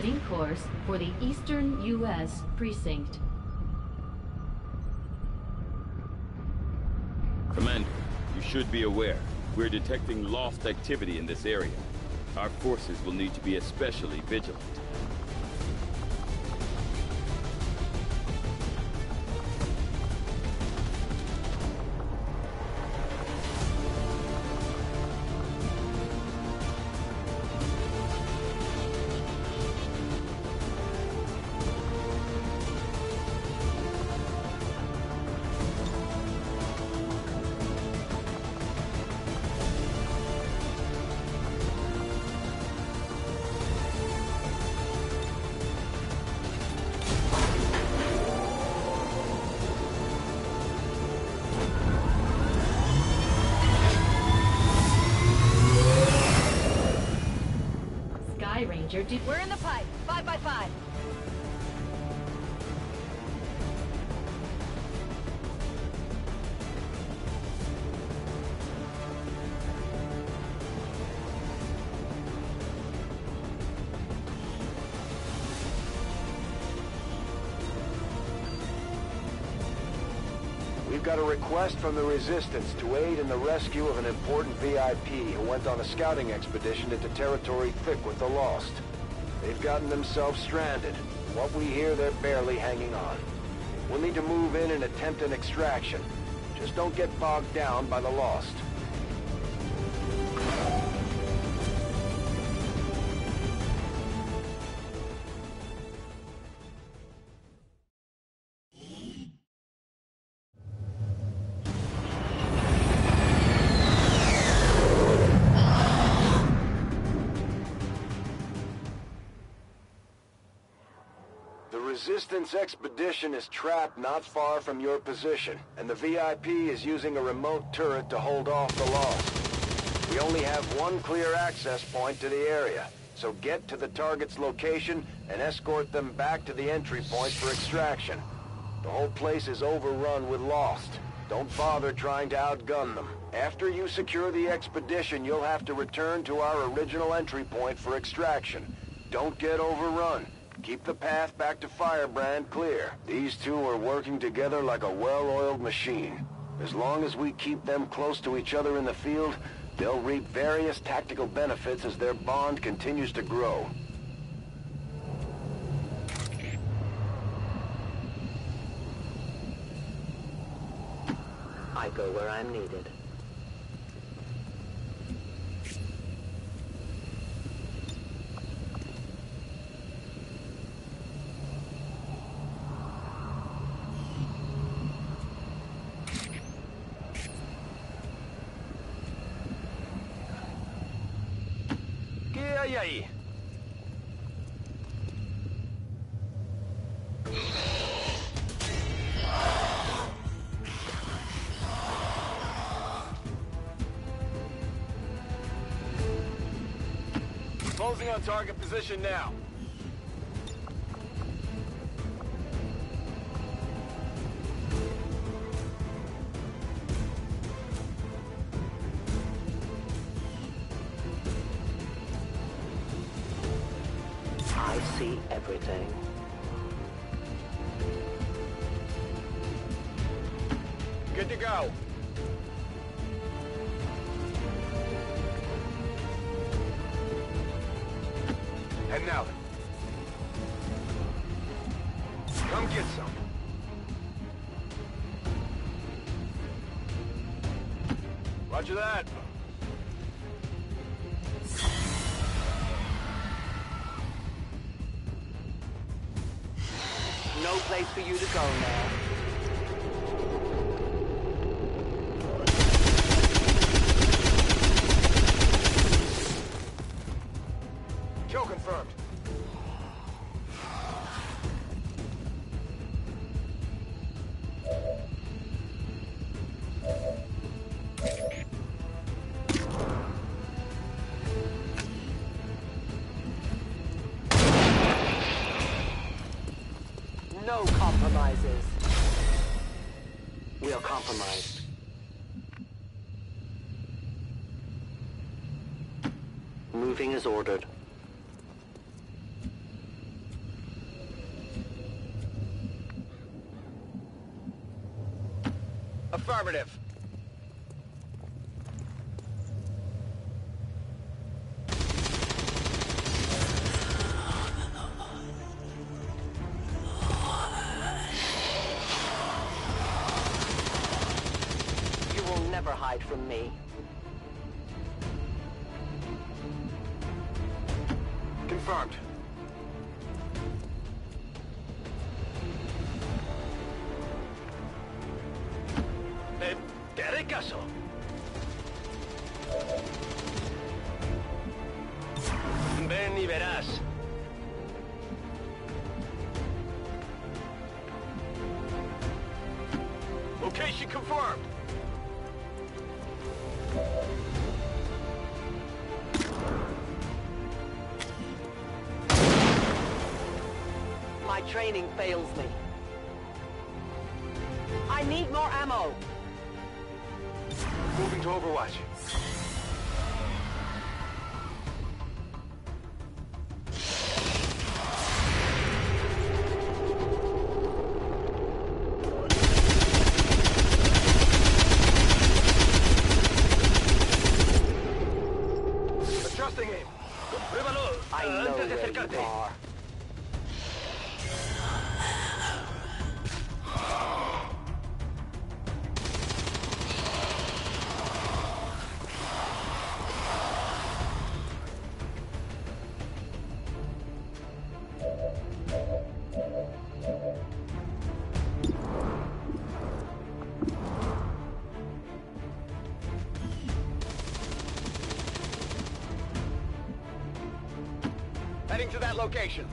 Setting course for the Eastern U.S. Precinct. Commander, you should be aware. We're detecting lost activity in this area. Our forces will need to be especially vigilant. Request from the Resistance to aid in the rescue of an important VIP who went on a scouting expedition into territory thick with the Lost. They've gotten themselves stranded. What we hear, they're barely hanging on. We'll need to move in and attempt an extraction. Just don't get bogged down by the Lost. Resistance expedition is trapped not far from your position, and the VIP is using a remote turret to hold off the Lost. We only have one clear access point to the area, so get to the target's location and escort them back to the entry point for extraction. The whole place is overrun with Lost. Don't bother trying to outgun them. After you secure the expedition, you'll have to return to our original entry point for extraction. Don't get overrun. Keep the path back to Firebrand clear. These two are working together like a well-oiled machine. As long as we keep them close to each other in the field, they'll reap various tactical benefits as their bond continues to grow. I go where I'm needed. ahí. Everything. You to go now. Ordered. Affirmative. You will never hide from me. Confirmed. Training fails me. Heading to that location.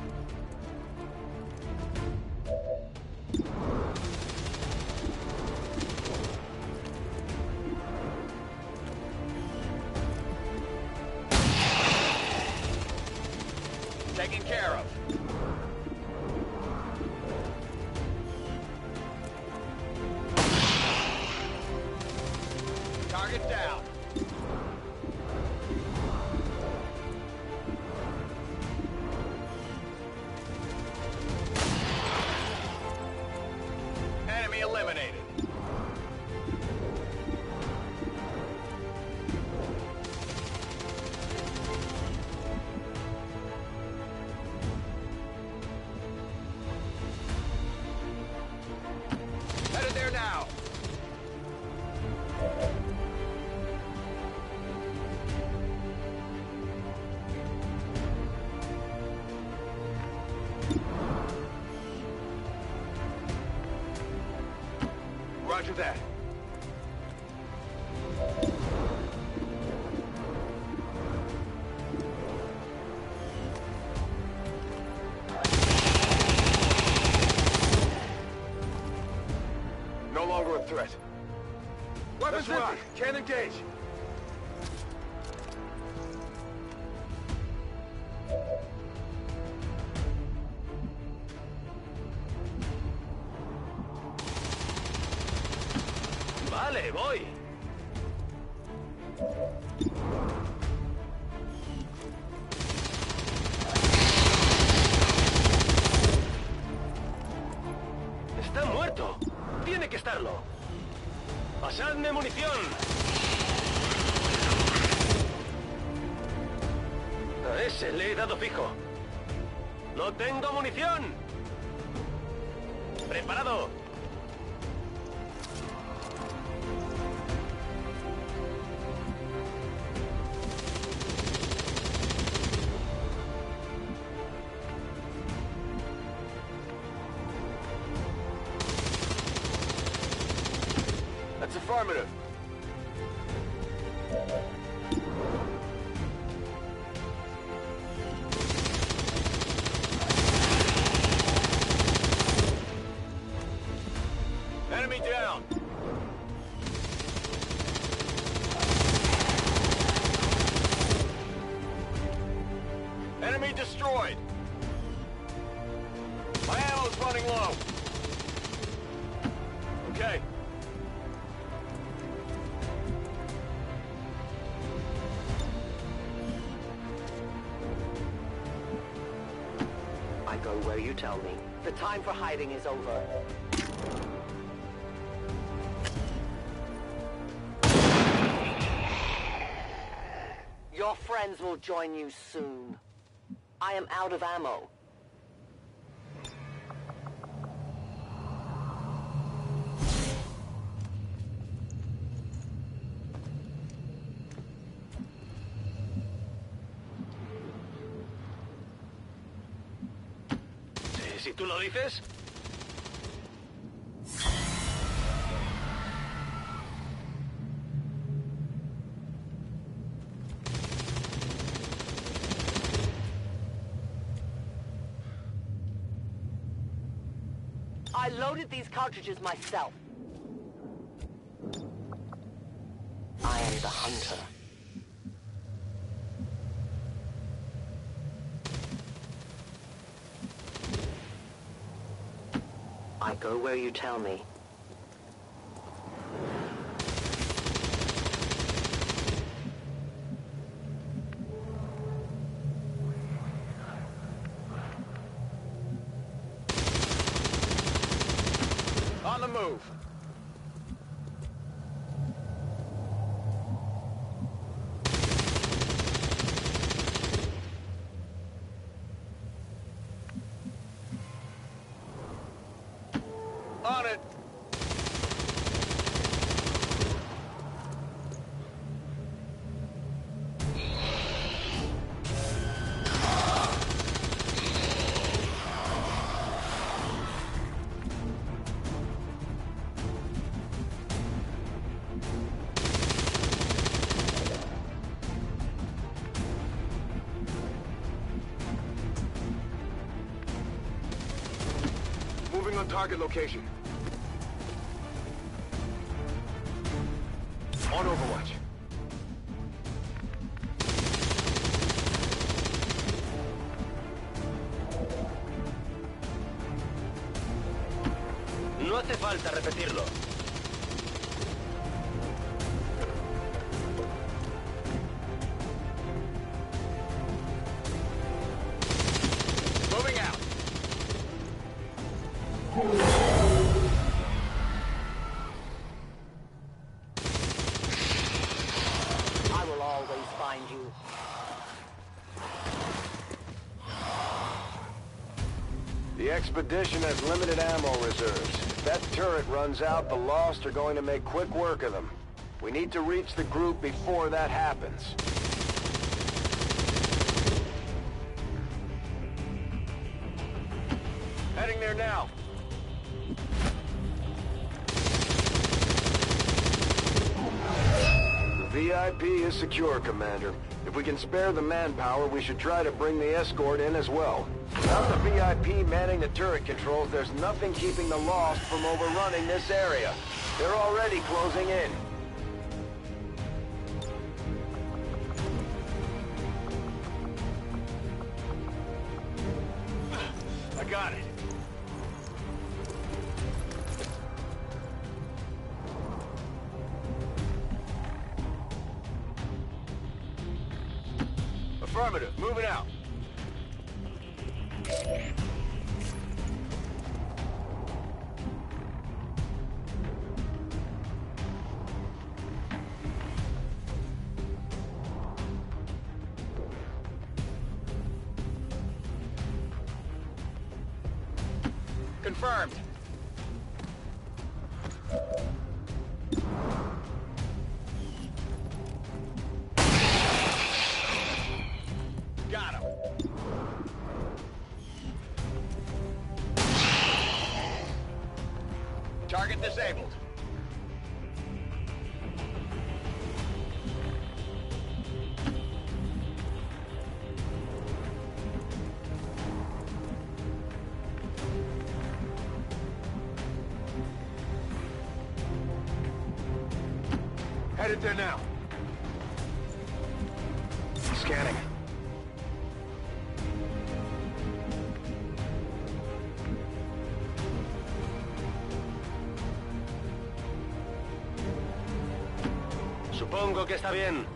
Vale, voy. Está muerto. Tiene que estarlo. Pasadme munición. A ese le he dado fijo. No tengo munición. Preparado. Tell me. The time for hiding is over. Your friends will join you soon. I am out of ammo. Si tú lo dices. I loaded these cartridges myself. I am the hunter. I go where you tell me. Moving on target location. On Overwatch. Expedition has limited ammo reserves. If that turret runs out, the Lost are going to make quick work of them. We need to reach the group before that happens. Heading there now. The VIP is secure, Commander. If we can spare the manpower, we should try to bring the escort in as well. Without the VIP manning the turret controls, there's nothing keeping the Lost from overrunning this area. They're already closing in. Yeah. Headed there now. Scanning. Supongo que está bien.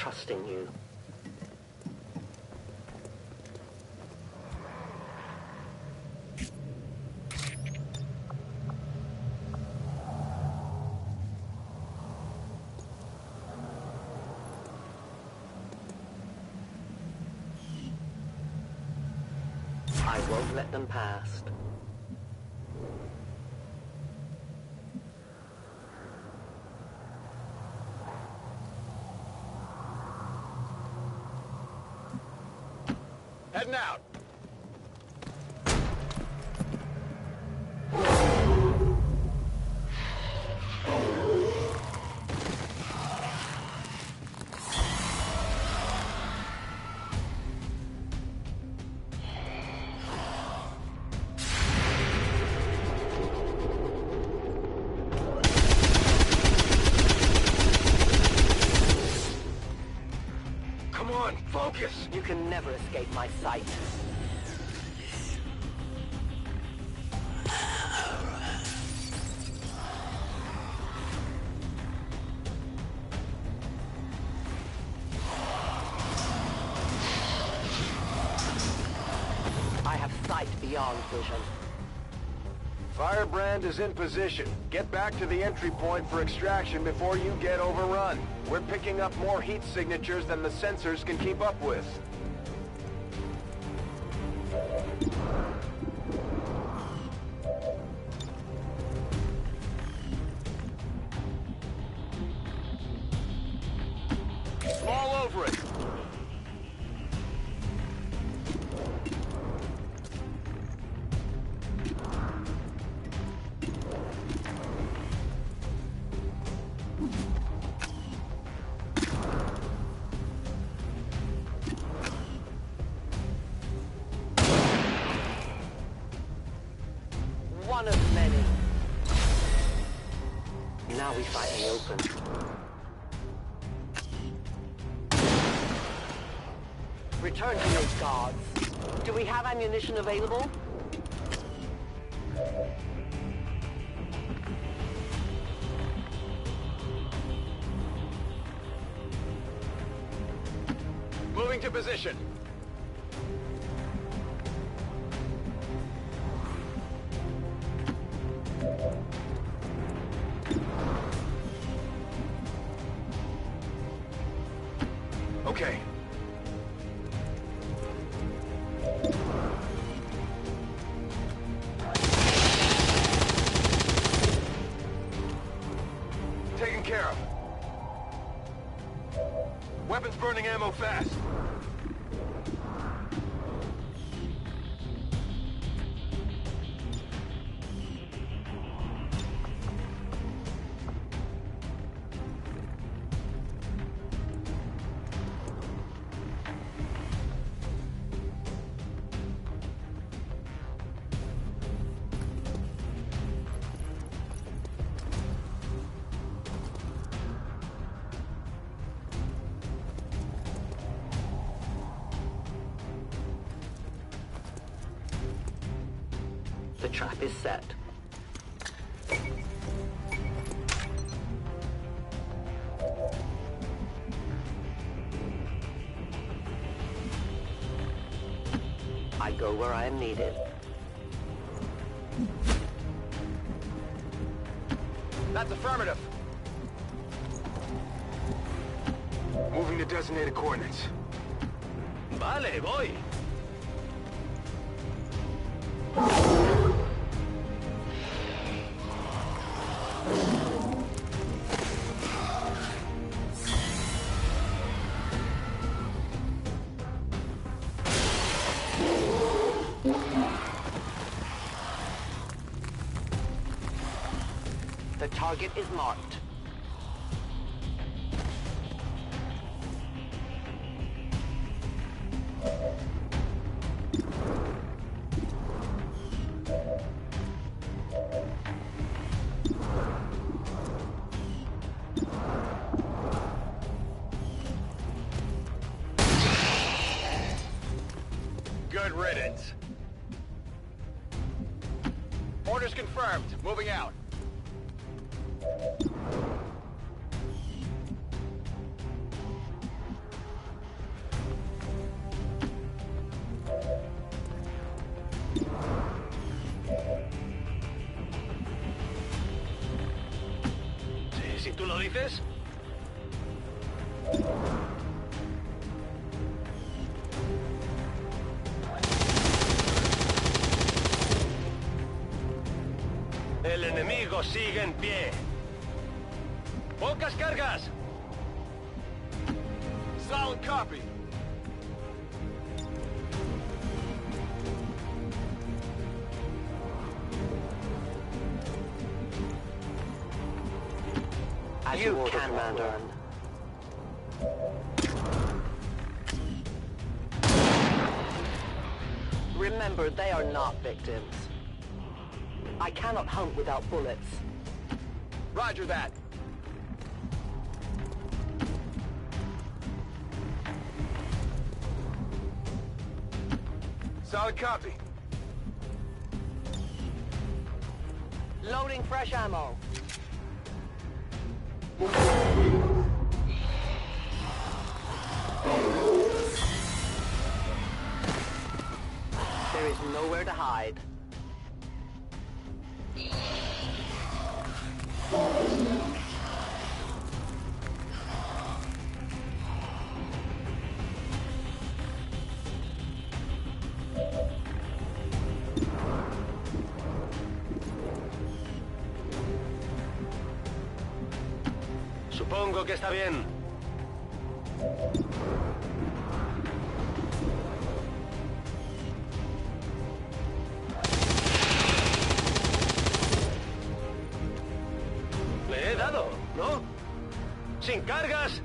I am trusting you. I won't let them past. Is in position. Get back to the entry point for extraction before you get overrun. We're picking up more heat signatures than the sensors can keep up with. Have ammunition available? The trap is set. I go where I am needed. Target is marked. Si tú lo dices. El enemigo sigue en pie. ¡Pocas cargas! Solid copy. They are not victims. I cannot hunt without bullets. Roger that. Solid copy. Loading fresh ammo. Nowhere Sin cargas.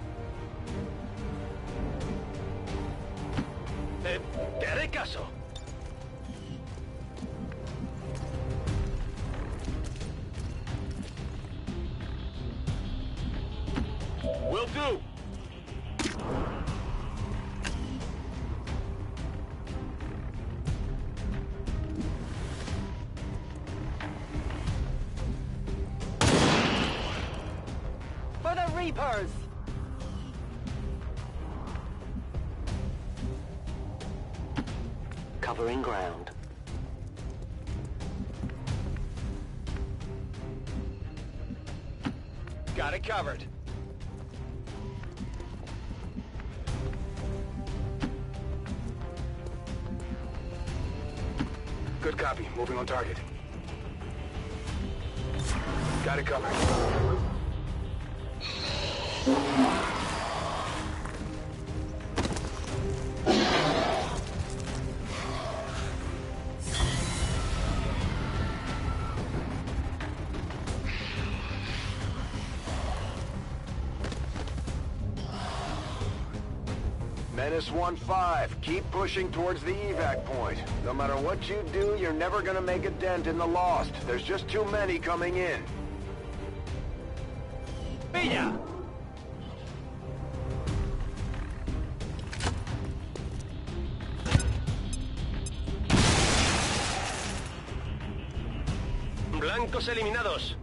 On target. Got it covered. Menace 1-5, keep pushing towards the evac point. No matter what you do, you're never gonna make a dent in the Lost. There's just too many coming in. ¡Pilla! Blancos eliminados.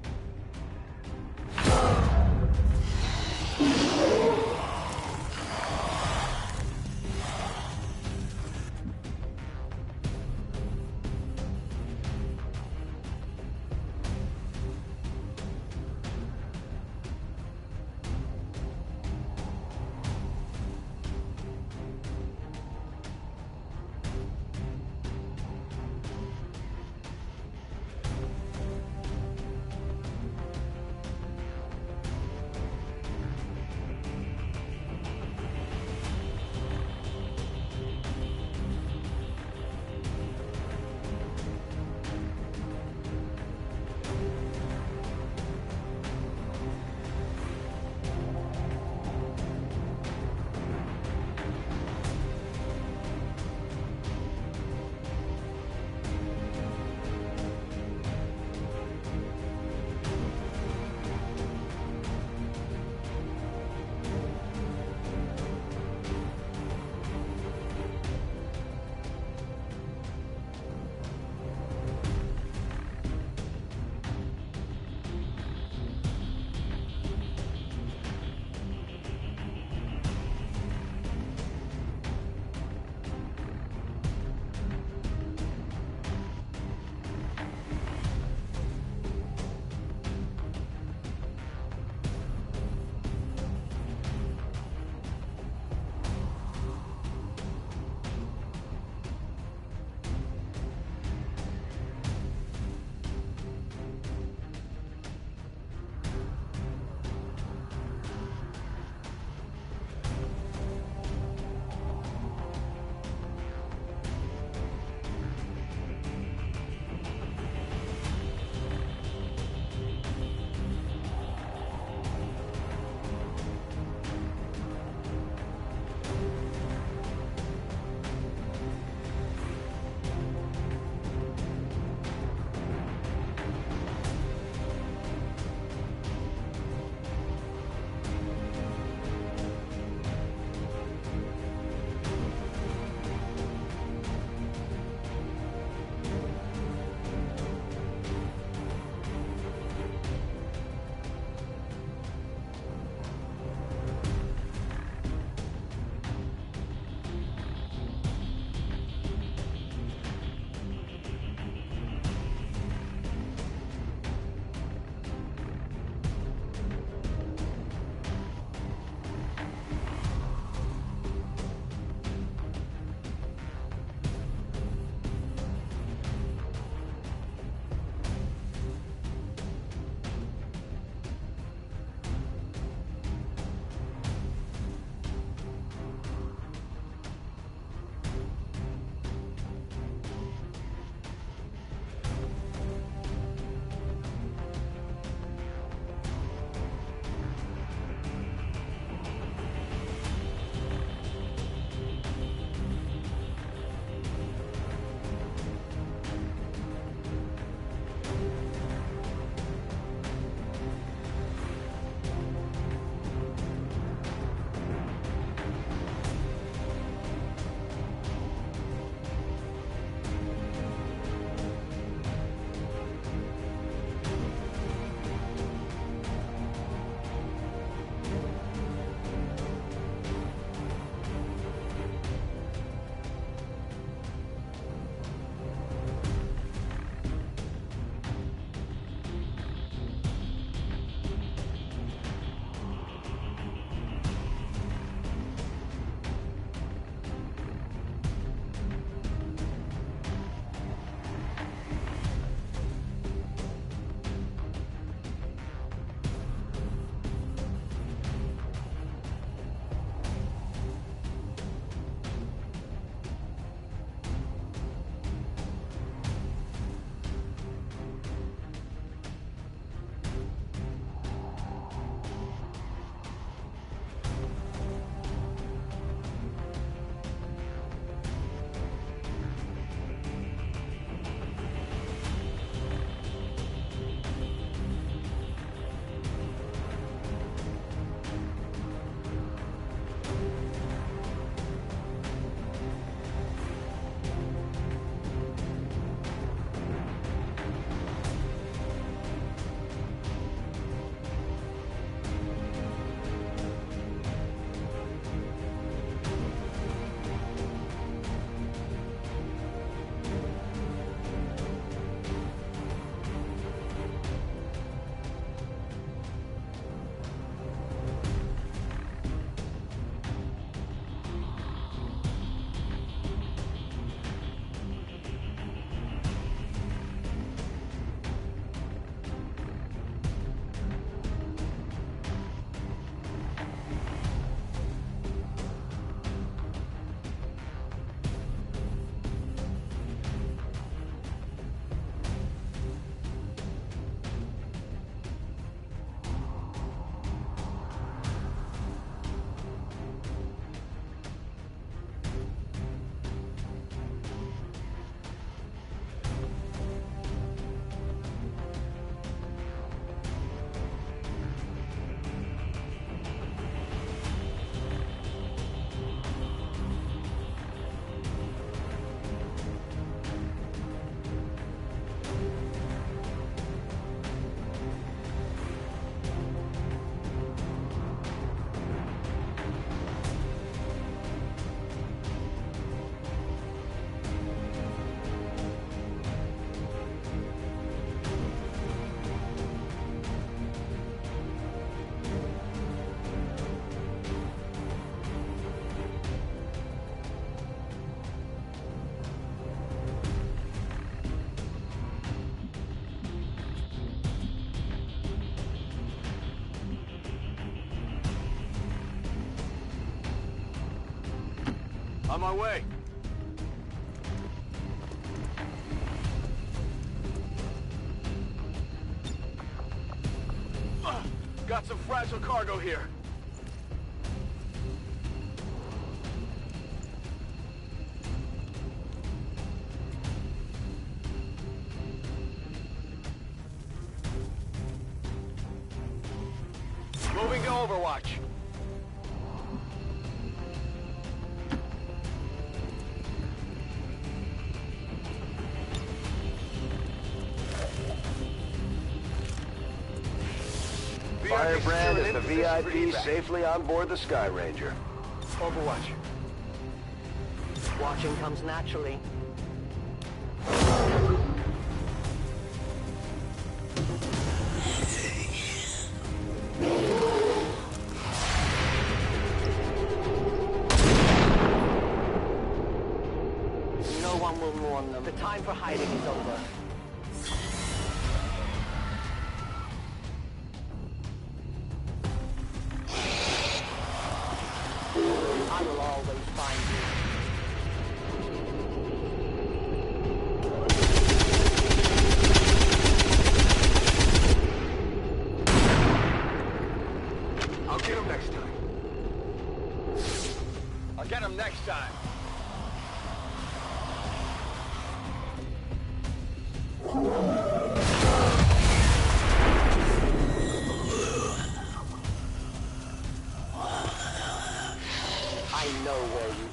On my way. Got some fragile cargo here. VIP safely on board the Skyranger. Overwatch. Watching comes naturally. i know where you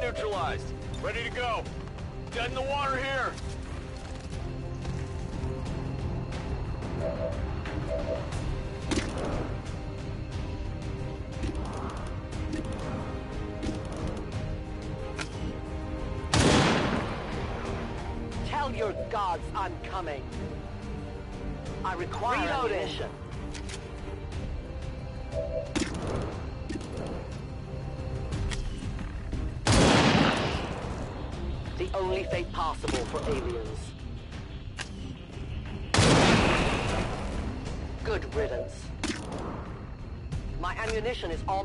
neutralized ready to go. Dead in the water here.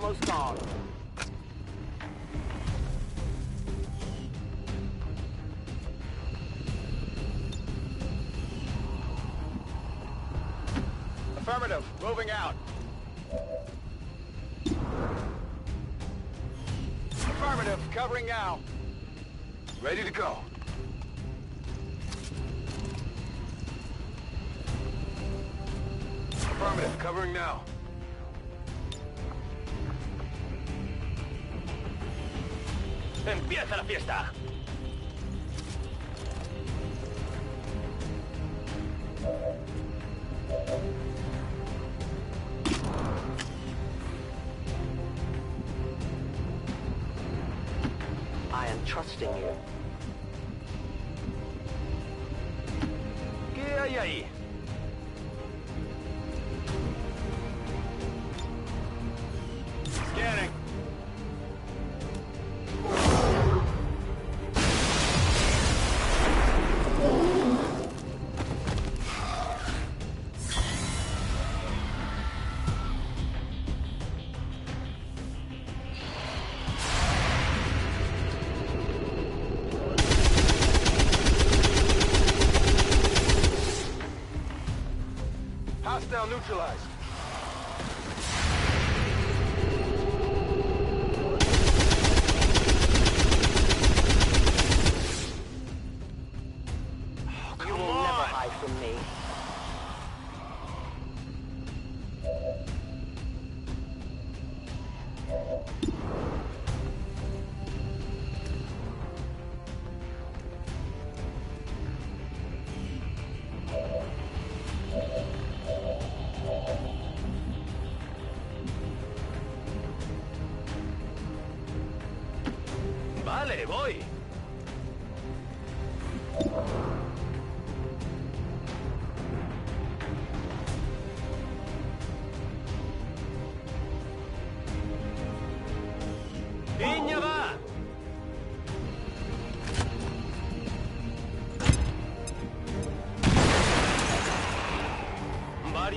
almost gone. ¡Empieza la fiesta!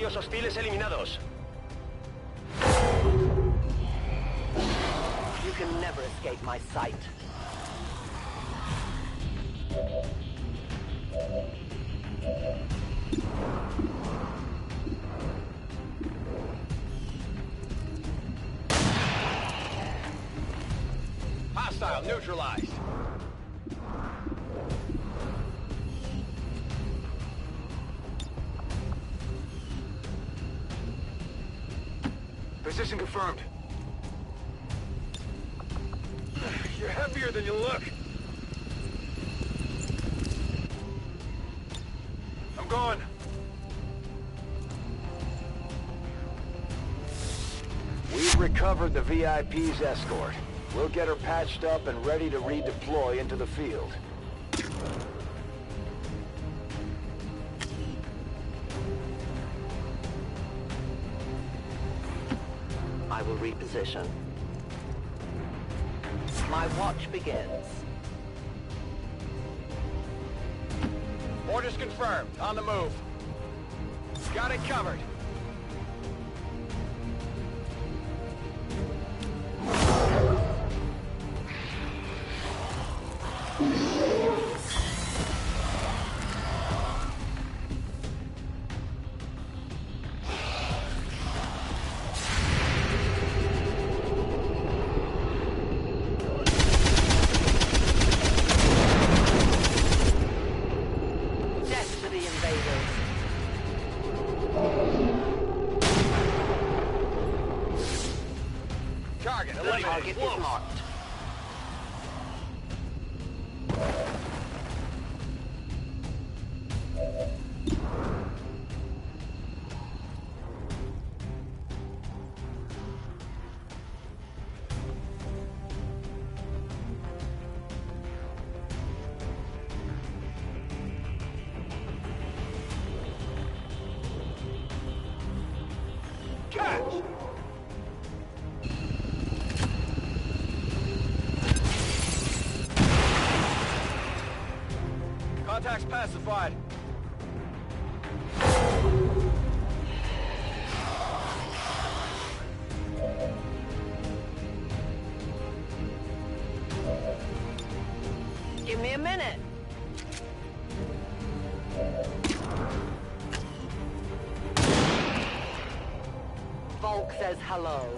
Enemigos hostiles eliminados. You can never escape my sight. We've recovered the VIP's escort. We'll get her patched up and ready to redeploy into the field. I will reposition. My watch begins. Orders confirmed. On the move. Contacts pacified. Give me a minute. Volk says hello.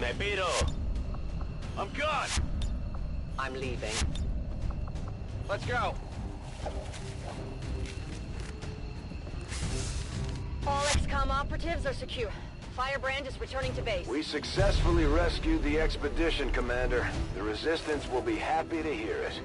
Me piro. I'm gone. I'm leaving. Let's go. All XCOM operatives are secure. Firebrand is returning to base. We successfully rescued the expedition, Commander. The Resistance will be happy to hear it.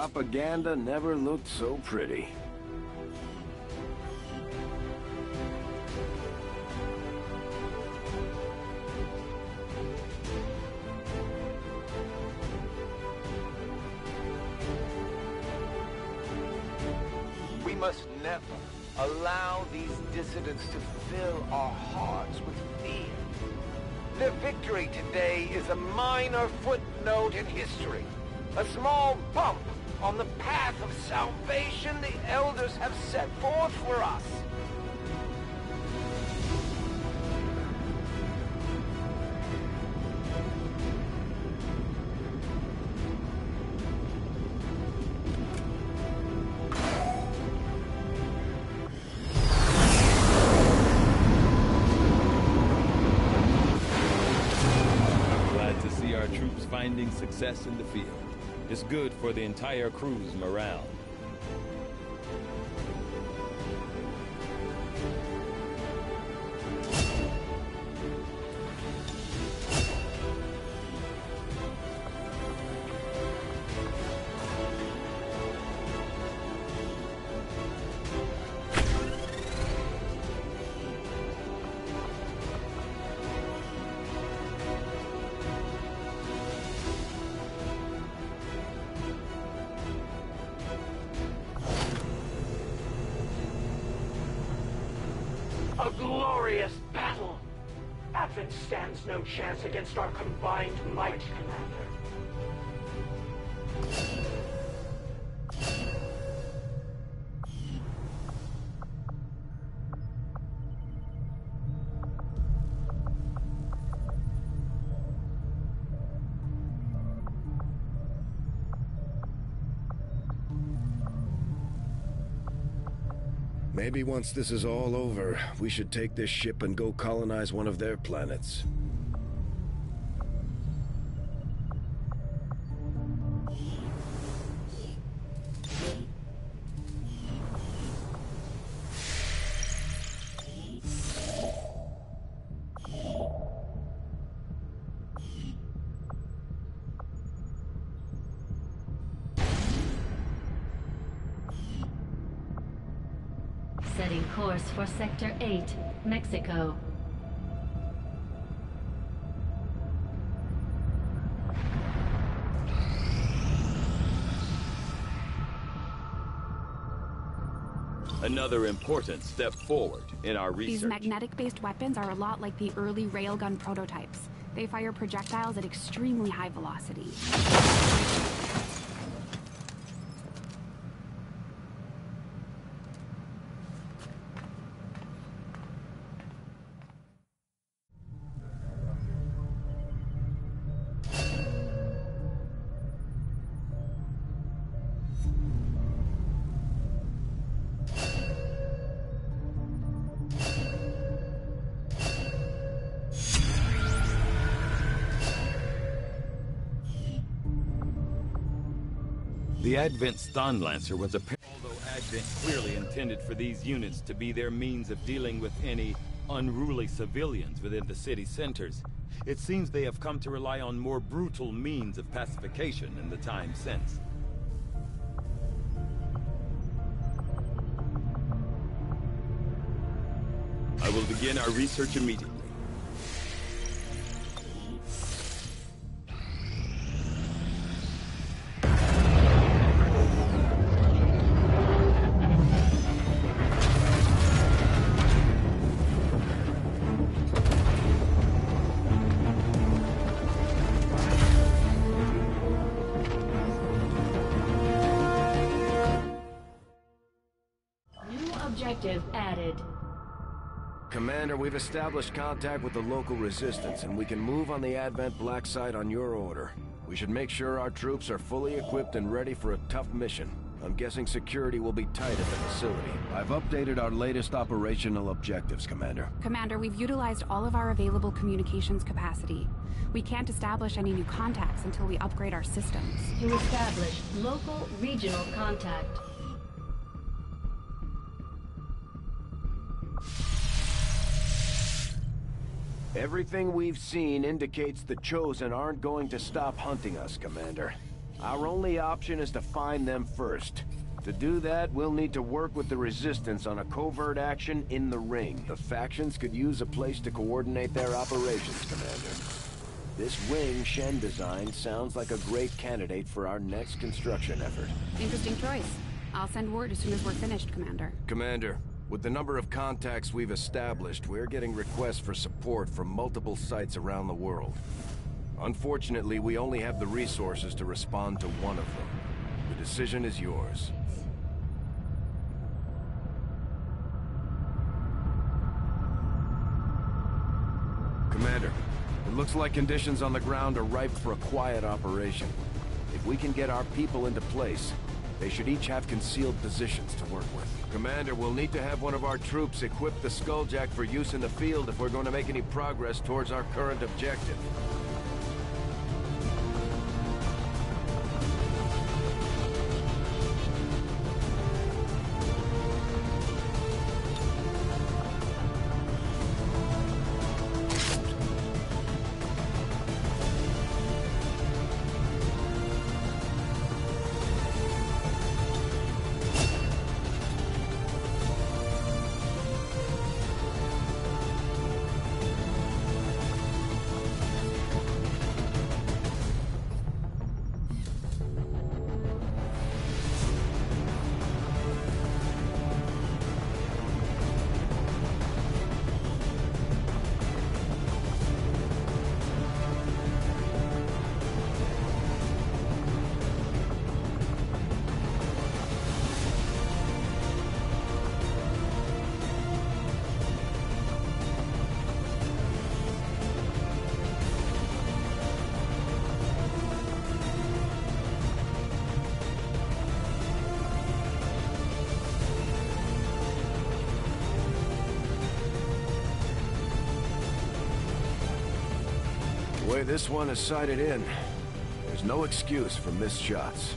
Propaganda never looked so pretty. We must never allow these dissidents to fill our hearts with fear. Their victory today is a minor footnote in history. A small bump on the path of salvation the elders have set forth for us. Glad to see our troops finding success in the field. It's good for the entire crew's morale. Against our combined might, Commander. Maybe once this is all over, we should take this ship and go colonize one of their planets. Sector 8, Mexico. Another important step forward in our research. These magnetic-based weapons are a lot like the early railgun prototypes. They fire projectiles at extremely high velocity. Advent Stun Lancer was a although Advent clearly intended for these units to be their means of dealing with any unruly civilians within the city centers. It seems they have come to rely on more brutal means of pacification in the time since. I will begin our research immediately. We've established contact with the local resistance, and we can move on the Advent Black Site on your order. We should make sure our troops are fully equipped and ready for a tough mission. I'm guessing security will be tight at the facility. I've updated our latest operational objectives, Commander. Commander, we've utilized all of our available communications capacity. We can't establish any new contacts until we upgrade our systems. To establish local regional contact. Everything we've seen indicates the Chosen aren't going to stop hunting us, Commander. Our only option is to find them first. To do that, we'll need to work with the Resistance on a covert action in the ring. The factions could use a place to coordinate their operations, Commander. This wing Shen designed sounds like a great candidate for our next construction effort. Interesting choice. I'll send word as soon as we're finished, Commander. Commander, with the number of contacts we've established, we're getting requests for support from multiple sites around the world. Unfortunately, we only have the resources to respond to one of them. The decision is yours. Commander, it looks like conditions on the ground are ripe for a quiet operation. If we can get our people into place, they should each have concealed positions to work with. Commander, we'll need to have one of our troops equip the Skulljack for use in the field if we're going to make any progress towards our current objective. This one is sighted in, there's no excuse for missed shots.